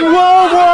in World War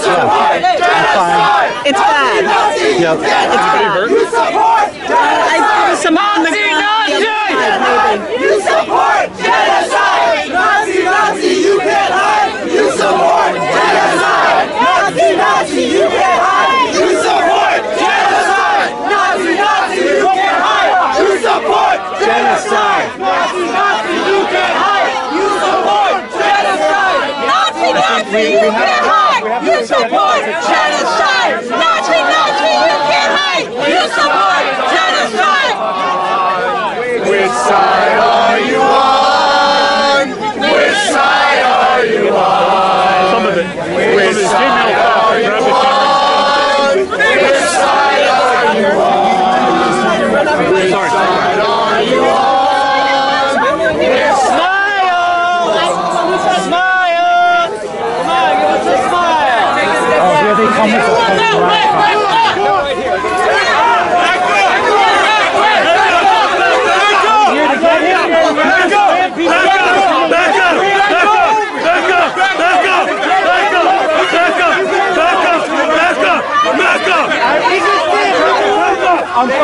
You genocide! It's bad. Nazi, you can't hide! You support I, some Nazi, You support genocide! Nazi, Nazi, you can't hide! You support genocide! Nazi, Nazi, you can't hide! You support genocide! Nazi, Nazi, you can't hide! You support genocide! Nazi, Nazi, you can't hide! You support genocide! Nazi, Nazi, you can't hide have you to support China.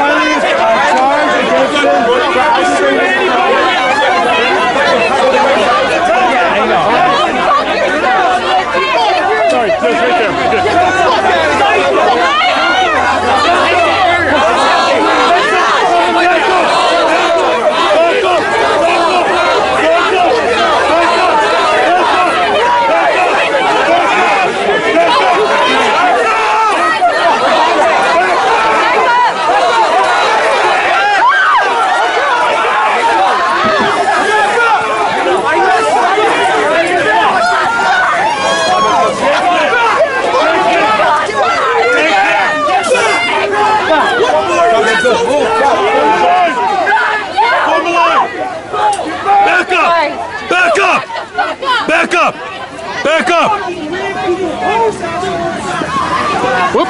啊！Back up! Whoop.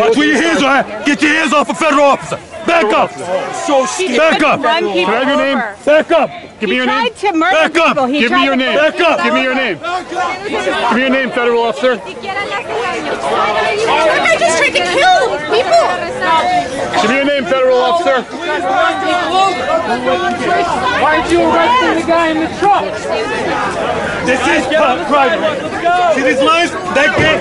Watch where your hands are. at. Get your hands off a federal officer. Back up. So Back up. run Can people I have your name? Back up. Give me your name. tried to murder Back up. people. Give me your name. Back up. Give me your name. Give me your name, federal officer. That guy just tried to kill people. Give me your name, federal officer. Why aren't you arresting the guy in the truck? This is pu- private. See these lines? That gate.